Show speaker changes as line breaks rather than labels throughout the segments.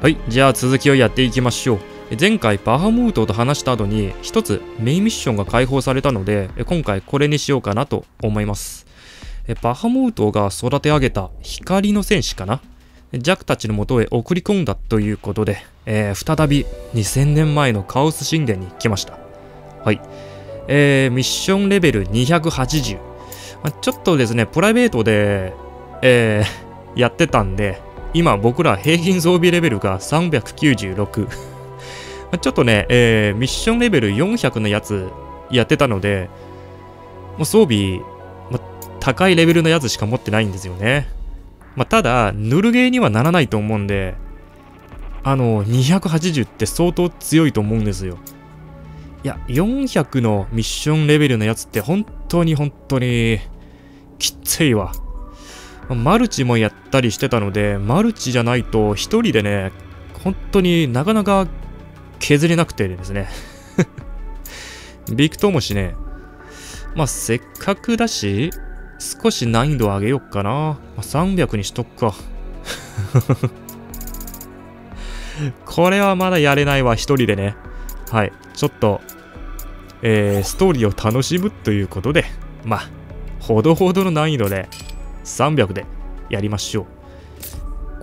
はい、じゃあ続きをやっていきましょう。前回バハムートと話した後に一つメインミッションが解放されたので今回これにしようかなと思います。バハムートが育て上げた光の戦士かな？ジャクたちの元へ送り込んだということで、えー再び2000年前のカオス神殿に来ました。はい。えーミッションレベル280。まあちょっとですね、プライベートで、えーやってたんで、今僕ら平均装備レベルが396。ちょっとね、えーミッションレベル400のやつやってたので、もう装備、ま高いレベルのやつしか持ってないんですよね。ま、ただ、ヌルゲーにはならないと思うんで、あの、280って相当強いと思うんですよ。いや、400のミッションレベルのやつって本当に本当にきついわ。マルチもやったりしてたので、マルチじゃないと一人でね、本当になかなか削れなくてですね。ビクトもしね、まあせっかくだし、少し難易度上げよっかな。まあ、300にしとくか。これはまだやれないわ、一人でね。はい。ちょっと、えー、ストーリーを楽しむということで、まあ、ほどほどの難易度で300でやりましょう。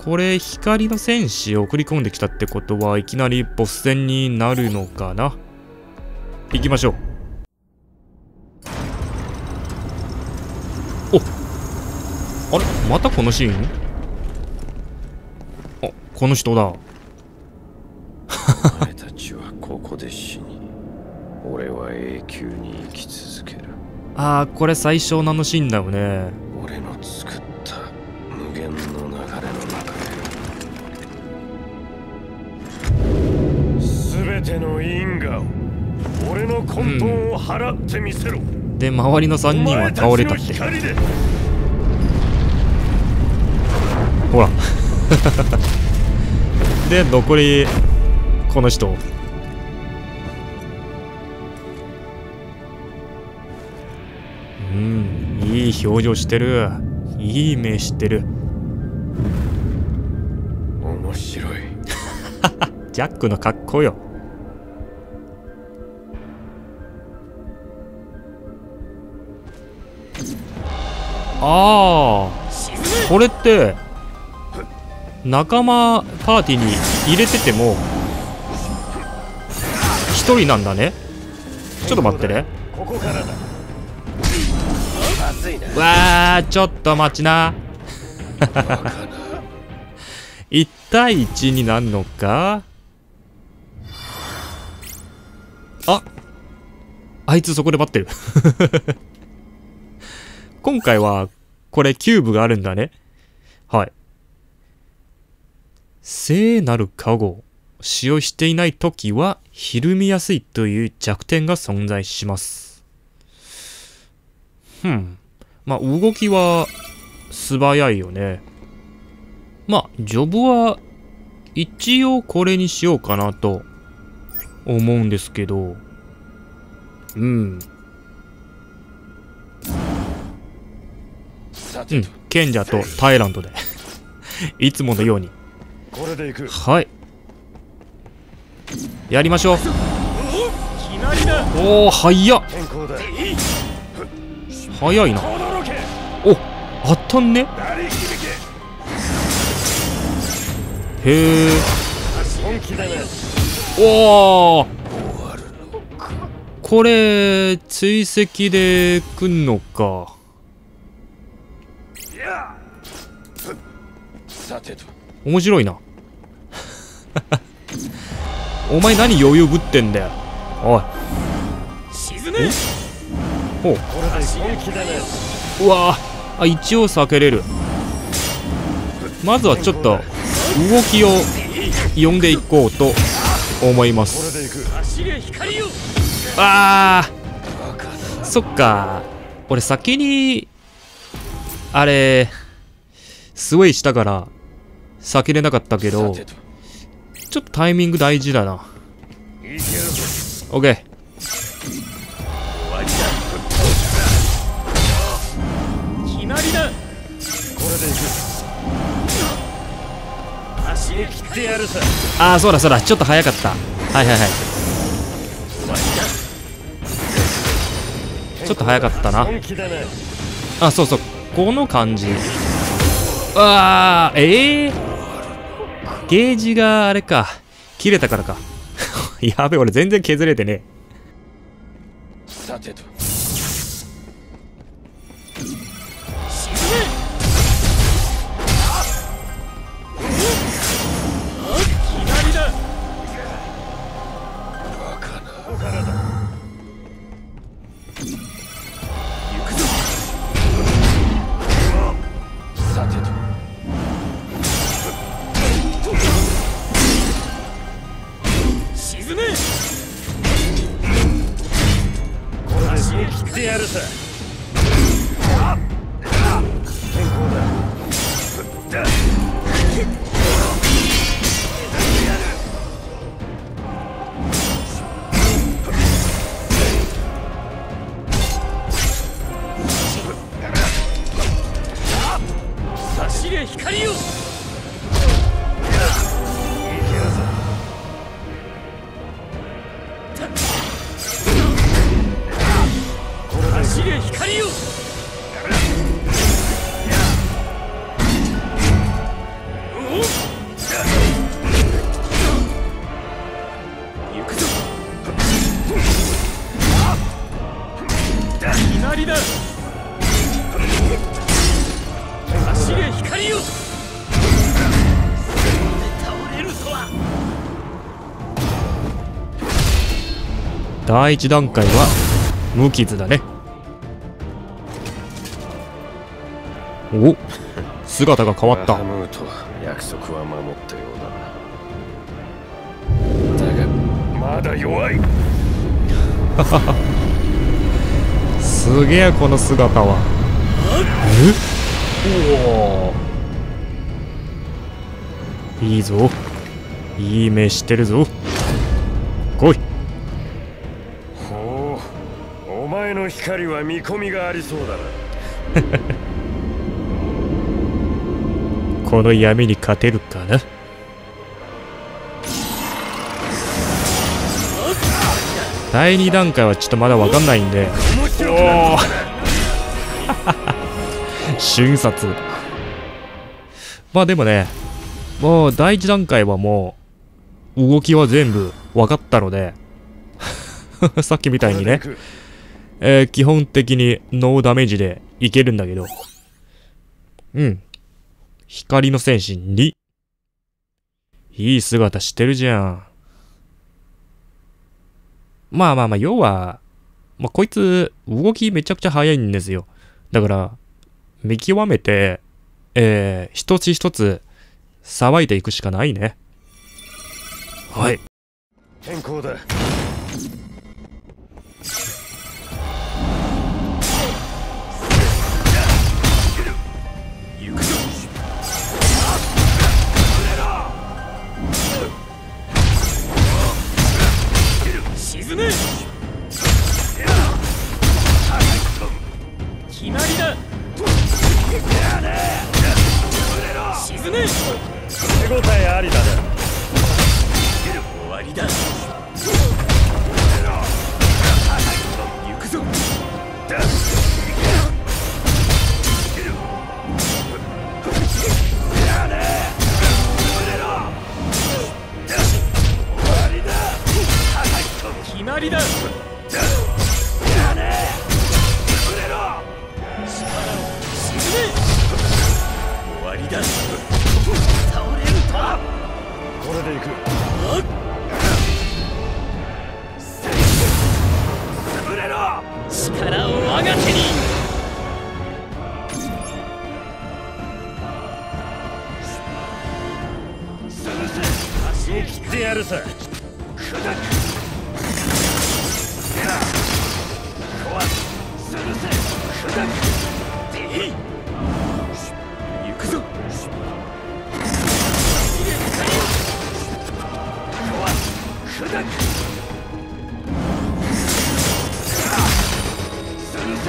これ、光の戦士を送り込んできたってことは、いきなりボス戦になるのかな？行きましょう。あれ？またこのシーン？あ、この人だ。
お前たちはここで死に俺は永久に生き続ける
あー、これ最初のあのシーンだよね。
の因果を俺の根本を払ってみせろ、
で、周りの3人は倒れたって。ほら。で、残り、この人。うん、いい表情してる。いい目してる。
面白い
ジャックの格好よ。ああ、これって、仲間パーティーに入れてても、一人なんだね。ちょっと待ってね。
ここからだまずいな
わあ、ちょっと待ちな。1対1になるのか？ああいつそこで待ってる。今回は、これキューブがあるんだね。はい。聖なる加護を使用していないときは、ひるみやすいという弱点が存在します。ふん。まあ、動きは素早いよね。まあ、ジョブは一応これにしようかなと思うんですけど、うん。うん。賢者とタイランドで。いつものように。
これで行く
はい。やりましょう。おお、早っ早いな。おあったんねへえ。おおこれ、追跡で来んのか。
いやさてと。
面白いな。お前何余裕ぶってんだよ。おい。
沈め。
ほう。
これで本気だな
うわー。あ一応避けれる。まずはちょっと動きを読んでいこうと思いま
こ
すあ
バカだ
ー。そっか。俺先にあれスウェイしたから避けれなかったけどちょっとタイミング大事だな。い
けるぞ
OK
終わりだ
決まりだ。
これで行く。走り切ってやるさ。
ああそうだそうだ。ちょっと早かった。はいはいはい。ちょっと早かったな。あそうそうこの感じ。あー。ええー、ゲージがあれか。切れたからか。やべ俺全然削れてね
さてと
沈め
走り切ってやるさ。
第一段階は無傷だね。お姿が変わった。
約束は守ったようだな。だがまだ弱い。
すげえこの姿は。え？おお。いいぞ。いい目してるぞ。来い
の光は見込みがありそうだな。
この闇に勝てるかな？第2段階はちょっとまだわかんないんで。おお 瞬殺。まあでもねもう第1段階はもう動きは全部分かったので。さっきみたいにね、えー基本的にノーダメージでいけるんだけどうん光の戦士2いい姿してるじゃんまあまあまあ要はまあ、こいつ、動きめちゃくちゃ速いんですよ。だから、見極めて、えー、一つ一つ、さばいていくしかないね。はい。
変更だ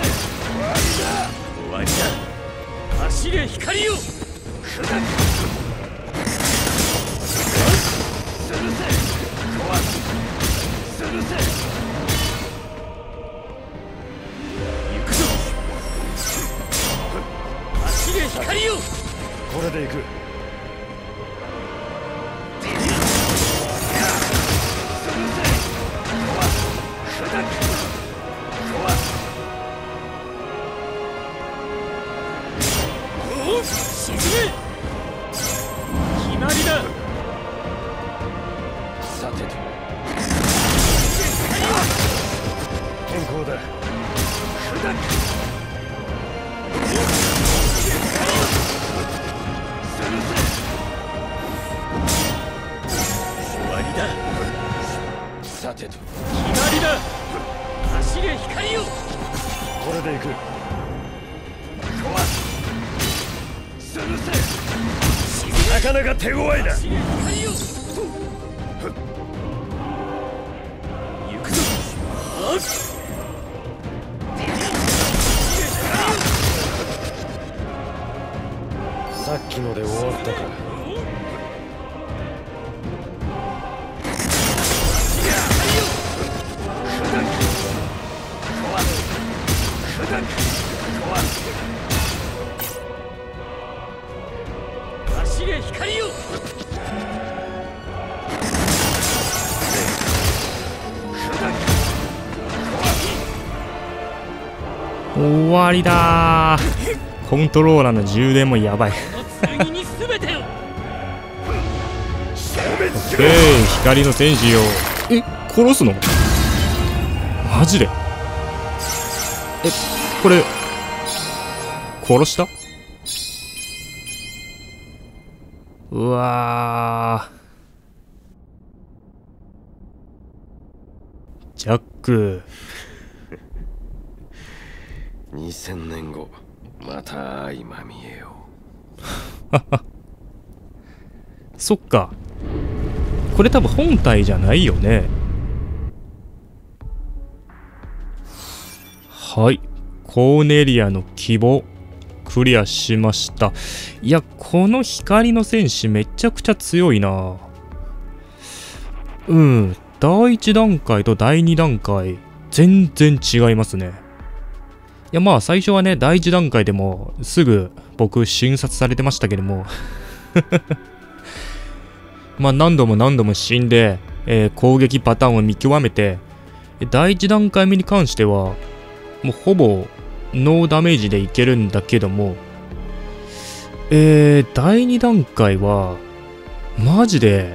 終わりだ。
走
れ光よ。
砕く。
击击
なかなか手強いな。
行くぞ。
さっきので終わったか。
光よ
終わりだ。ーコントローラーの充電もやばい。
この剣に全てを。
えい光の戦士よ。え殺すの？マジで？えこれ殺した？うわー。ジャック。
2000年後また相まみえよ
そっか。これ多分本体じゃないよね。はい。コーネリアの希望クリアしました。いやこの光の戦士めちゃくちゃ強いな。うん第1段階と第2段階全然違いますね。いやまあ最初はね第1段階でもすぐ僕診察されてましたけども。まあ何度も何度も死んで、えー攻撃パターンを見極めて第1段階目に関してはもうほぼノーダメージでいけるんだけどもえー、第2段階はマジで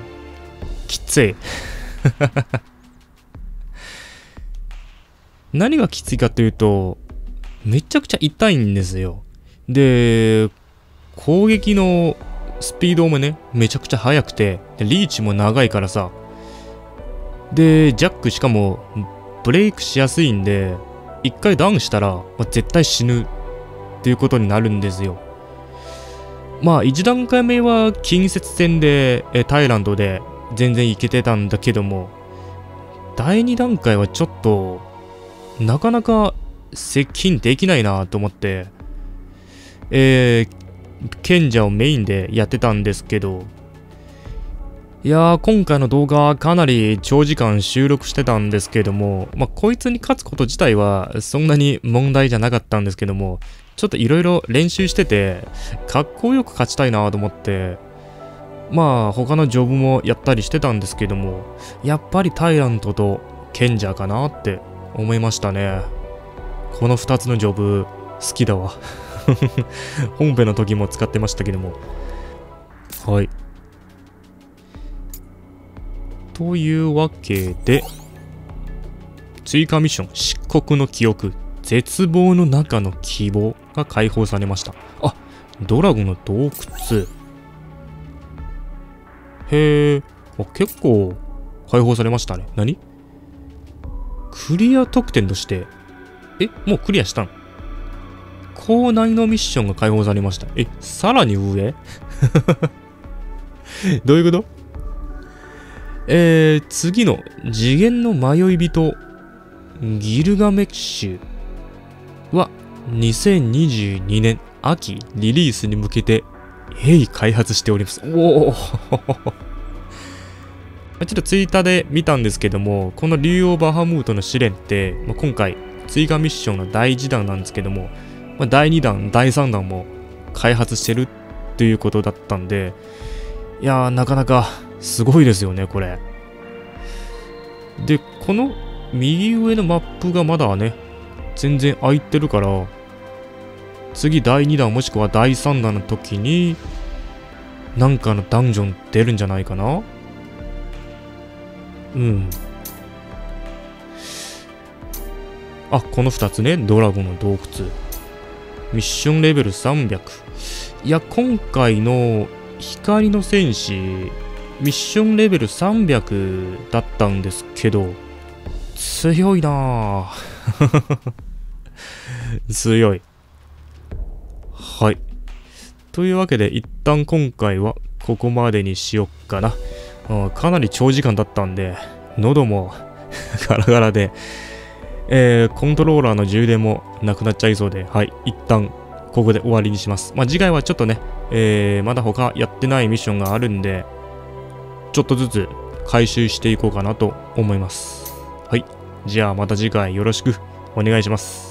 きつい。何がきついかというとめちゃくちゃ痛いんですよ。で攻撃のスピードもねめちゃくちゃ速くてリーチも長いからさ。でジャックしかもブレイクしやすいんで一回ダウンしたら、まあ絶対死ぬっていうことになるんですよ。まあ1段階目は近接戦でえタイランドで全然いけてたんだけども第2段階はちょっとなかなか接近できないなと思ってえー、賢者をメインでやってたんですけどいやー今回の動画かなり長時間収録してたんですけどもまあこいつに勝つこと自体はそんなに問題じゃなかったんですけどもちょっといろいろ練習しててかっこよく勝ちたいなと思ってまあ他のジョブもやったりしてたんですけどもやっぱりタイラントと賢者かなって思いましたね。この2つのジョブ好きだわ。本編の時も使ってましたけども。はい。というわけで追加ミッション漆黒の記憶絶望の中の希望が解放されました。あドラゴンの洞窟。へえ結構解放されましたね。何？クリア特典として。えもうクリアしたん？高難易度ミッションが解放されました。えさらに上？どういうこと？えー、次の次元の迷い人ギルガメッシュは2022年秋リリースに向けて鋭意開発しております。おお ちょっとツイッターで見たんですけども、この竜王バハムートの試練って、まあ、今回追加ミッションの第1弾なんですけども、まあ、第2弾、第3弾も開発してるっていうことだったんで、いやー、なかなかすごいですよね、これ。で、この右上のマップがまだね、全然空いてるから、次第2弾もしくは第3弾の時に、なんかのダンジョン出るんじゃないかなうん。あ、この2つね、ドラゴンの洞窟。ミッションレベル300。いや、今回の光の戦士ミッションレベル300だったんですけど、強いなぁ 強い。はい。というわけで、一旦今回はここまでにしよっかな。かなり長時間だったんで、喉も ガラガラで、えーコントローラーの充電もなくなっちゃいそうで、はい、一旦ここで終わりにします。まあ、次回はちょっとね、えーまだ他やってないミッションがあるんで、ちょっとずつ回収していこうかなと思います。はい。じゃあまた次回よろしくお願いします。